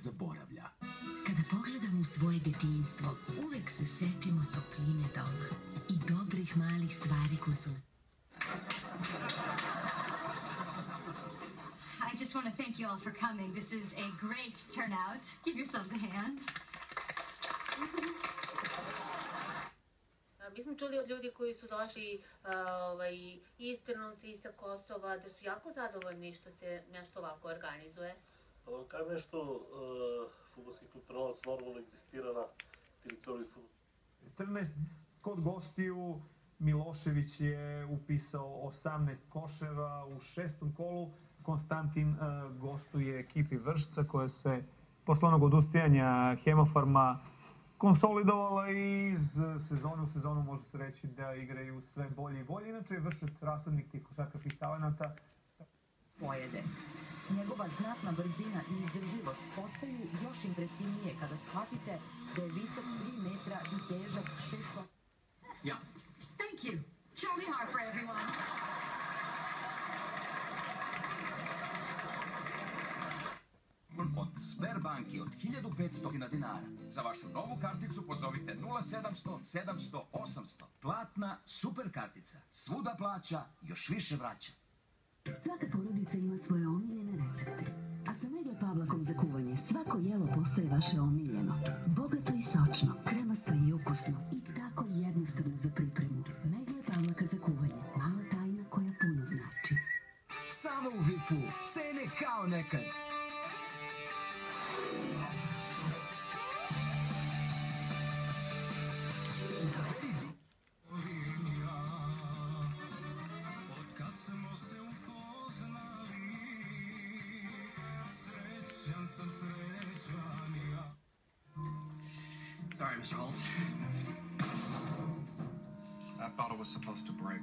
zaboravlja. Kada pogledamo u svoje detinjstvo, uvek se setimo topline doma i dobrih malih stvari koje su I just want to thank you all for coming. This is a great turnout. Give yourselves a hand. Mi smo čuli od ljudi koji su došli ovaj, iz Trnovca i sa Kosova da su jako zadovoljni što se nešto ovako organizuje. Pa da vam kažem nešto, uh, futbolski klub Trnovac normalno egzistira na teritoriji fut- 14 kod gostiju Milošević je upisao 18 koševa u šestom kolu. Konstantin gostuje ekipi Vršca koja se posle onog odustajanja Hemofarma konsolidovala i iz sezone u sezonu može se reći da igraju sve bolje i bolje. Inače je Vršac rasadnik tih košarkaških talenata. pojede. Znatna brzina i izdržljivost postaju još impresivnije kada shvatite da je visok 3 metra i težak 600... Ja, Thank you. Charlie Harper, everyone. od Sberbanki od 1500 dinara. Za vašu novu karticu pozovite 0700 700 800. Platna super kartica. Svuda plaća, još više vraća. Svaka porodica ima svoje omiljene recepte. A sa Megle Pavlakom za kuvanje svako jelo postaje vaše omiljeno. Bogato i sočno, kremasto i ukusno i tako jednostavno za pripremu. Megle Pavlaka za kuvanje. Mala tajna koja puno znači. Samo u VIP-u. Cene kao nekad. Sorry, Mr. Holt. That bottle was supposed to break.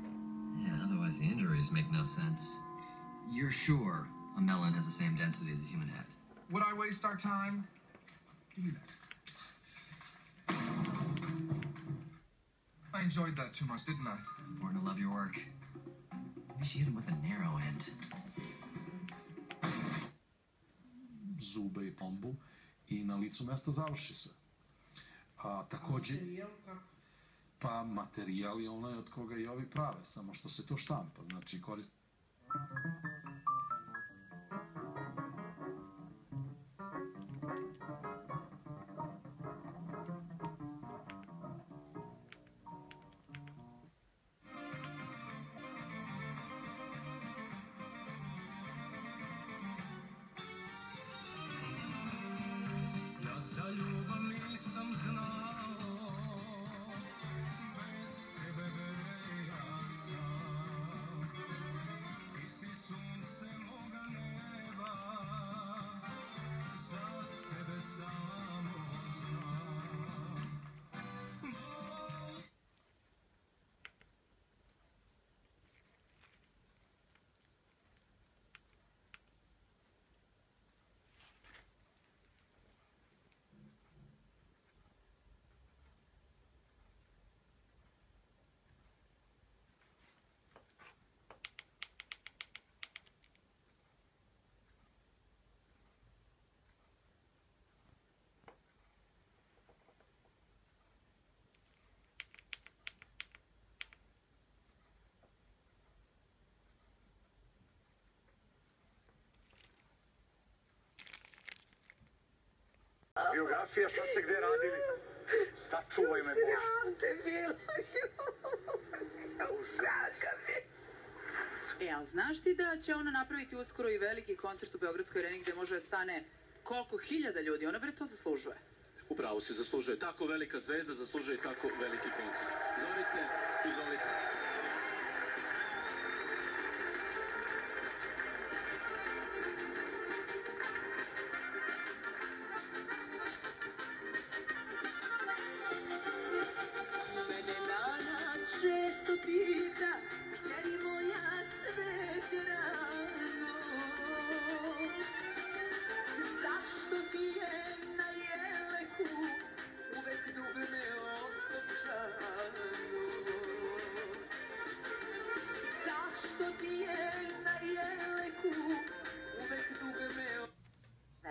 Yeah, otherwise the injuries make no sense. You're sure a melon has the same density as a human head? Would I waste our time? Give me that. I enjoyed that too much, didn't I? It's important to love your work. Maybe she hit him with a narrow end. Zube i plombu i na licu mesta završi sve. A takođe... Pa materijal je onaj od koga i ovi prave, samo što se to štampa, znači korist... Biografija, šta ste gde radili? Sačuvaj me, Bože. Sram te bilo. Užaka me. E, ali znaš ti da će ona napraviti uskoro i veliki koncert u Beogradskoj areni gde može da stane koliko hiljada ljudi? Ona bre to zaslužuje. Upravo se zaslužuje tako velika zvezda, zaslužuje tako veliki koncert. Zorice, izvolite.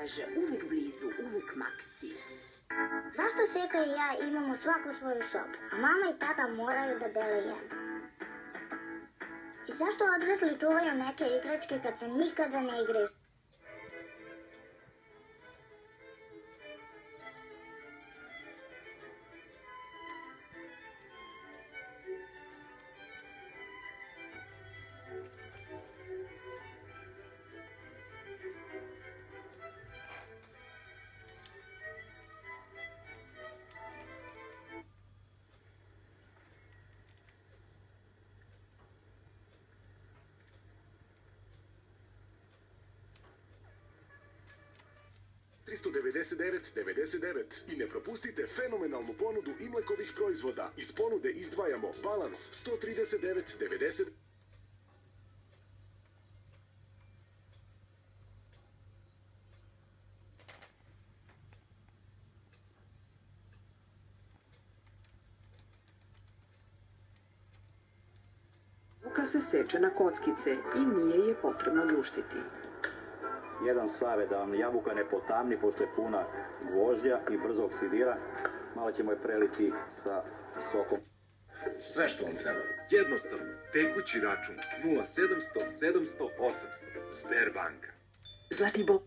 Jeleku uvek blizu. uvek maksi. Zašto Seka i ja imamo svako svoju sobu, a mama i tata moraju da dele jednu? I zašto odrasli čuvaju neke igračke kad se nikada ne igraju? I ne propustite fenomenalnu ponudu Imlekovih proizvoda. Iz ponude izdvajamo Balans 139,90 Luka se seče na kockice i nije je potrebno ljuštiti. Jedan savjet da vam jabuka ne potamni pošto je puna gvožđa i brzo oksidira. Malo ćemo je preliti sa sokom. Sve što vam treba. Jednostavno, tekući račun 0700 700 800. Sberbanka. Zlatibo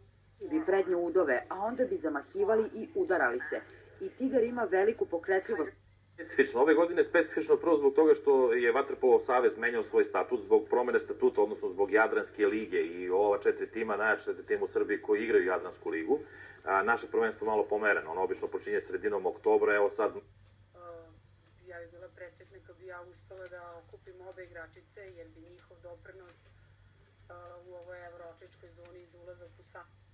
bi prednje udove, a onda bi zamahivali i udarali se. I tigar ima veliku pokretljivost. Specifično. Ove godine specifično prvo zbog toga što je Vatrpolo Savez menjao svoj statut zbog promene statuta, odnosno zbog Jadranske lige i ova četiri tima, najjače četiri tima u Srbiji koji igraju Jadransku ligu. A, naše prvenstvo malo pomereno, ono obično počinje sredinom oktobra, evo sad ja bi bila presretna kad bi ja uspela da okupim obe igračice, jer bi njihov doprinos u ovoj evroafričkoj zoni za ulazak u sam